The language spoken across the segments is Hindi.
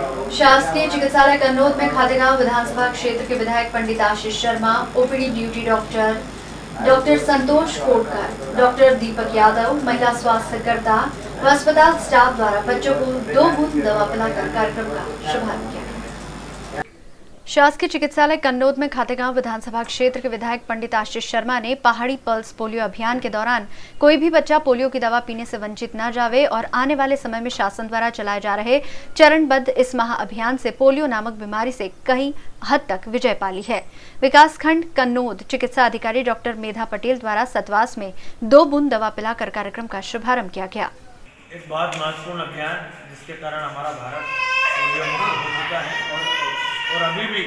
शासकीय चिकित्सालय कन्नौज में खातेगांव विधानसभा क्षेत्र के विधायक Pandit Ashish Sharma, OPD duty doctor doctor Santosh Kotkar, doctor Deepak Yadav, महिला स्वास्थ्यकर्ता व अस्पताल स्टाफ द्वारा बच्चों को दो बूंद दवा पिलाकर कार्यक्रम का शुभारंभ किया। शासकीय चिकित्सालय कन्नौद में खातेगांव विधानसभा क्षेत्र के विधायक पंडित आशीष शर्मा ने पहाड़ी पल्स पोलियो अभियान के दौरान कोई भी बच्चा पोलियो की दवा पीने से वंचित न जावे और आने वाले समय में शासन द्वारा चलाए जा रहे चरणबद्ध इस महाअभियान से पोलियो नामक बीमारी से कई हद तक विजय पाली है। विकासखंड कन्नौद चिकित्सा अधिकारी डॉक्टर मेधा पटेल द्वारा सतवास में दो बूंद दवा पिलाकर कार्यक्रम का शुभारंभ किया गया। एक बहुत महत्वपूर्ण अभियान जिसके कारण हमारा भारत पोलियो मुक्त हो चुका है और और अभी भी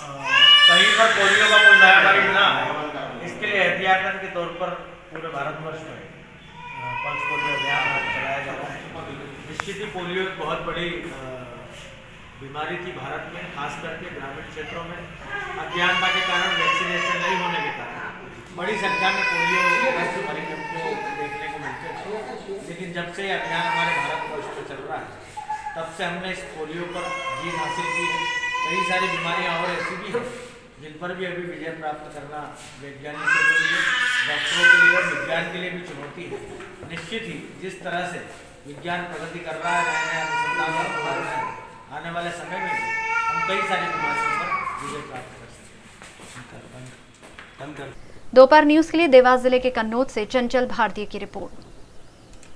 कहीं पर पोलियो का कोई नया मरीज़ ना आए। इसके लिए एहतियातन के तौर पर पूरे भारतवर्ष में पल्स पोलियो अभियान चलाया जा रहा है। निश्चित ही पोलियो एक बहुत बड़ी बीमारी थी भारत में खास करके ग्रामीण क्षेत्रों में। अज्ञानता के कारण वैक्सीनेशन नहीं होने के कारण। बड़ी संख्या में पोलियो ग्रस्त मरीज़ हमको देखने को मिलते थे। लेकिन जब से ये अभियान हमारे भारतवर्ष में चल रहा है तब से हमने इस पोलियो पर जीत हासिल की है। कई सारी बीमारियाँ और ऐसी भी हैं जिन पर भी अभी विजय प्राप्त करना वैज्ञानिकों के लिए, डॉक्टरों के लिए और विज्ञान के लिए भी चुनौती है। निश्चित ही जिस तरह से विज्ञान प्रगति कर रहा है नए नए अनुसंधान कर रहे हैं, आने वाले समय में हम कई सारी बीमारियों पर विजय प्राप्त कर सकते हैं। दोपहर न्यूज़ के लिए देवास ज़िले के कन्नौज से चंचल भारतीय की रिपोर्ट।